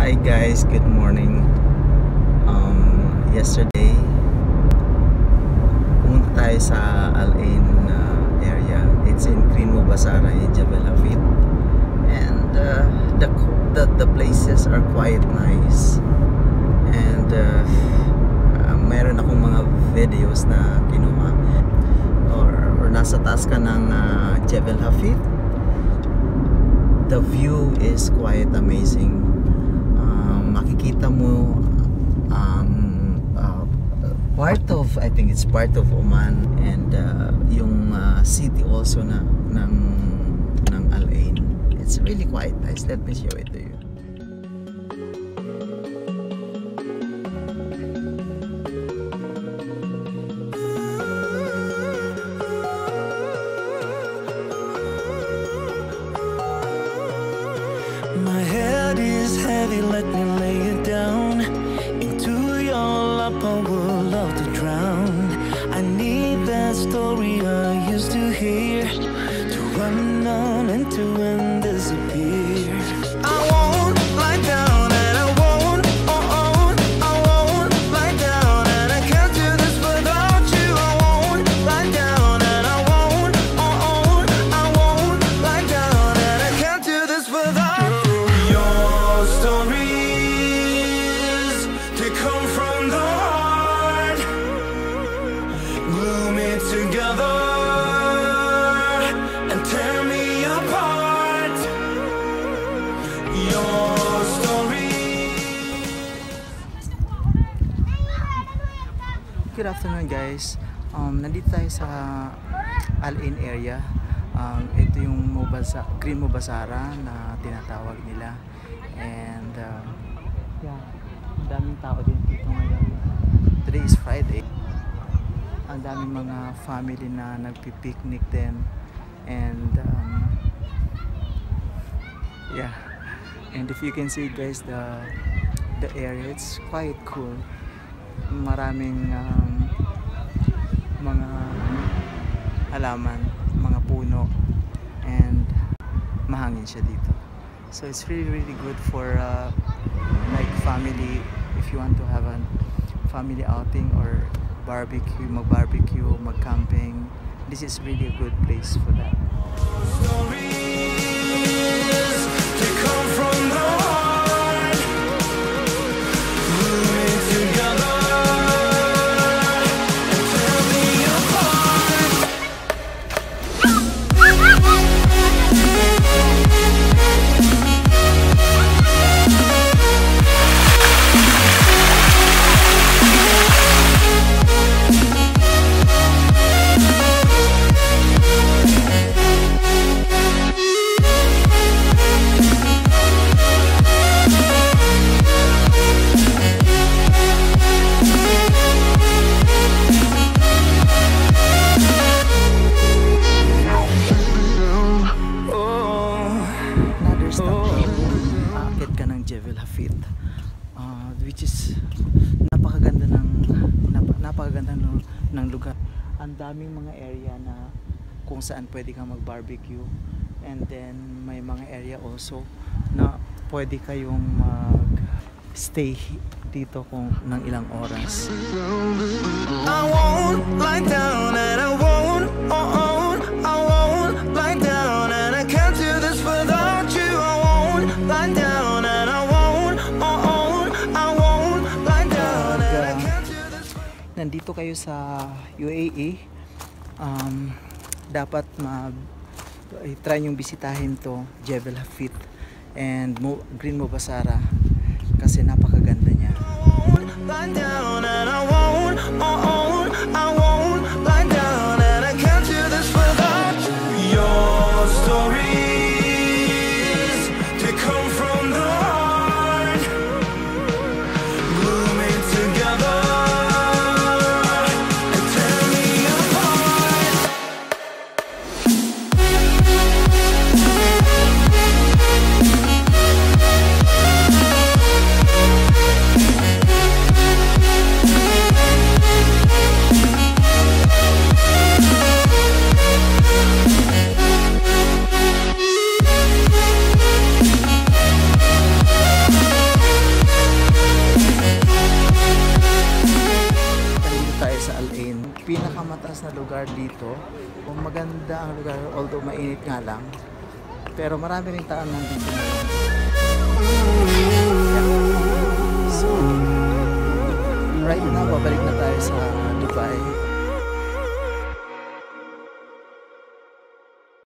Hi guys, good morning. Um, yesterday, pumunta tayo sa Al Ain uh, area. It's in Greenmo Basara in Jebel Hafid. And uh, the, the the places are quite nice. And uh, uh, meron akong mga videos na kinuha or, or nasa taas ka ng uh, Jebel Hafid. The view is quite amazing um, makikita mo um, uh, part of I think it's part of Oman and uh, yung uh, city also na ng ng Al Ain. It's really quite nice let me show it to you running to and disappear Good afternoon guys. Um, nandito tayo sa Al Ain area. Um, ito yung Mubasa, Green Mubasara na tinatawag nila. And uh, yeah, ang daming tao din dito ngayon. Today is Friday. Ang daming mga family na nagpipicnic din. And um, yeah. And if you can see guys the the area it's quite cool. Maraming um, mga halaman mga puno and mahangin siya dito. So it's really really good for uh, like family if you want to have a family outing or barbecue mag barbecue mag camping this is really a good place for that napakaganda ng, ng lugar. Ang daming mga area na kung saan pwede kang mag barbecue and then may mga area also na pwede kayong mag stay dito kung ng ilang oras. I won't lie down and I won't, oh, oh, nandito kayo sa UAE um, dapat mag try yung bisitahin to Jebel Hafid and Mo, Green Mubasara kasi napakaganda niya. Down and Al Ain. Pinakamataas na lugar dito. Maganda ang lugar, although mainit nga lang. Pero marami rin tao nandito na.